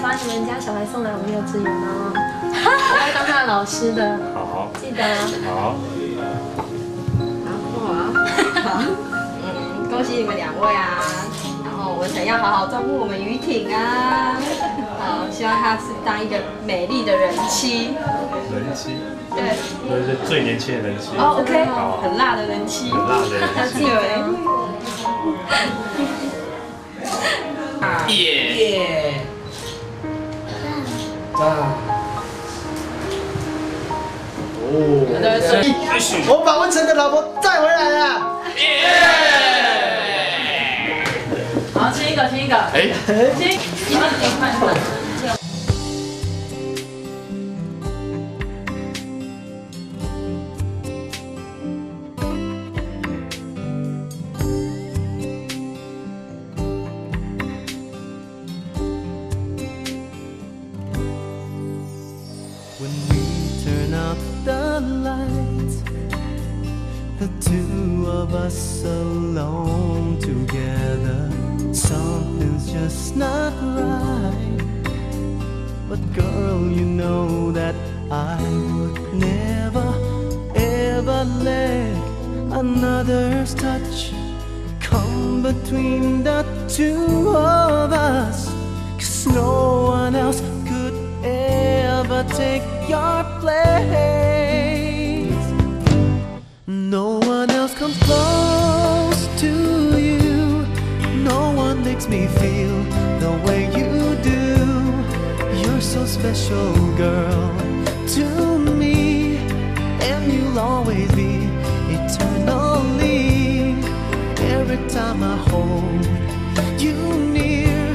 把你们家小孩送来我们幼稚园哦，我要当他的老师的，好，记得啊。好，好，嗯，恭喜你们两位啊！然后我想要好好照顾我们于挺啊，好，希望她是当一个美丽的人妻，人妻，对，这是最年轻的人妻。哦，OK，好，很辣的人妻，很辣的人要妻。记得。耶！赞！哦，我把文成的老婆带回来了。好，亲一个，亲一个。哎，亲，你们点快快。The two of us alone together, something's just not right. But girl, you know that I would never, ever let another's touch come between the two of us. Cause no one else could ever take your place. No one else comes close to you. No one makes me feel the way you do. You're so special, girl, to me. And you'll always be eternally. Every time I hold you near,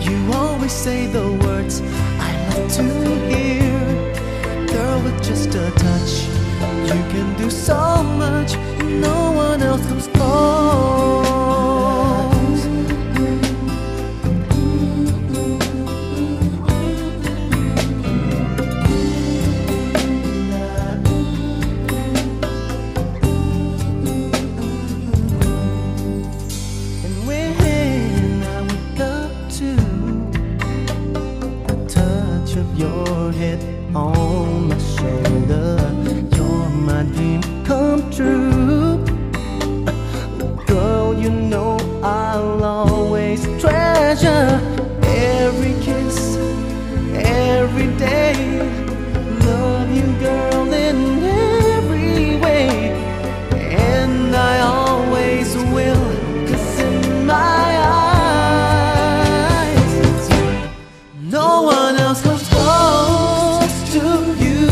you always say the words I love to hear. Girl, with just a touch, you can do so much. No one else comes close. And when I wake up to the touch of your head on my shoulder, every kiss, every day. Love you, girl, in every way. And I always will, cause in my eyes, no one else comes close to you.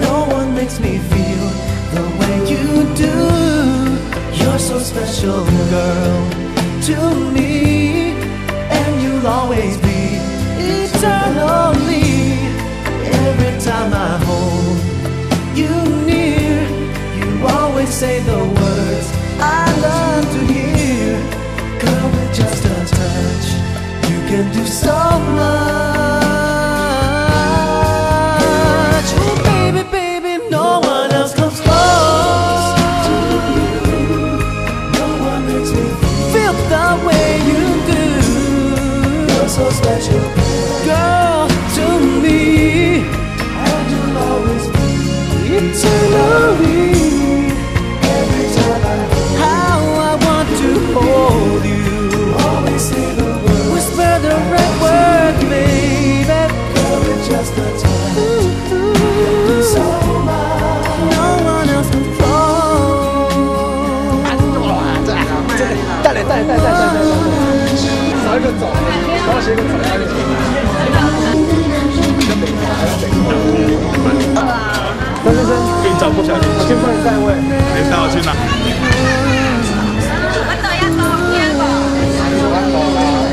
No one makes me feel the way you do. You're so special, girl, to me. Eternally. Every time I hold you near, you always say the words I love to hear. Girl, with just a touch, you can do so much. 一个枣，帮我写个枣。张先生，给你找不下去，先放你再位。你带我去哪？我到要到。我走了。啊？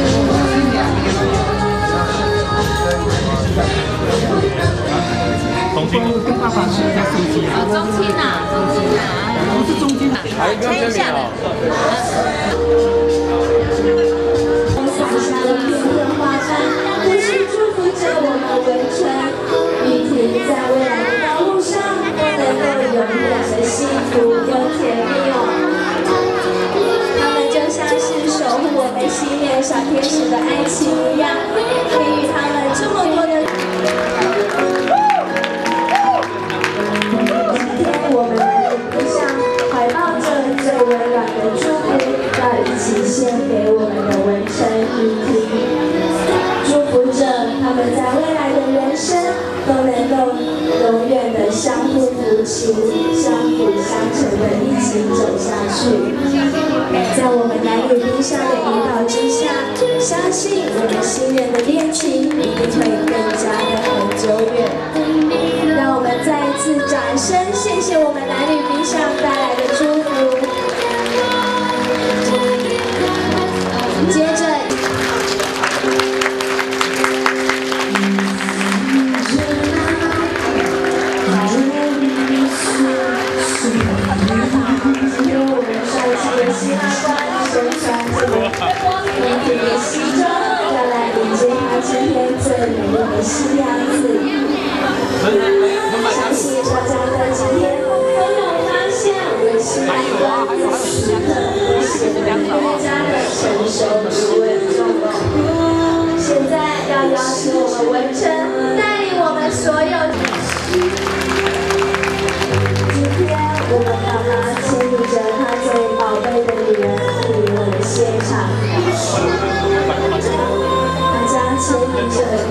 跟爸爸是在中间。啊，钟青呐，钟青呐，不是钟青，猜一下。小天使的爱情一样给予他们这么多的。今天我们来点一上怀抱着最温暖的祝福要一起献给我们的文成旅行祝福着他们在未来的人生都能够永远的相互扶持相辅相成的一起走下去。在我们的阅兵上吸我们新人的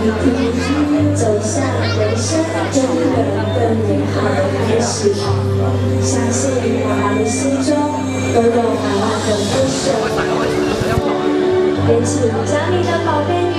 一步步走向人生真正更美好的开始。相信大家的心中都有满满的不舍也请家里的宝贝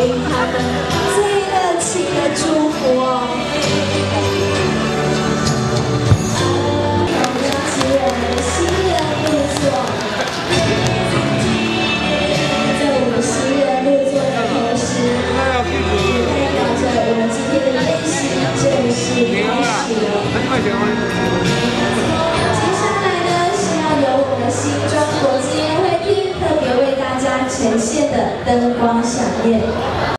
Lady Papa.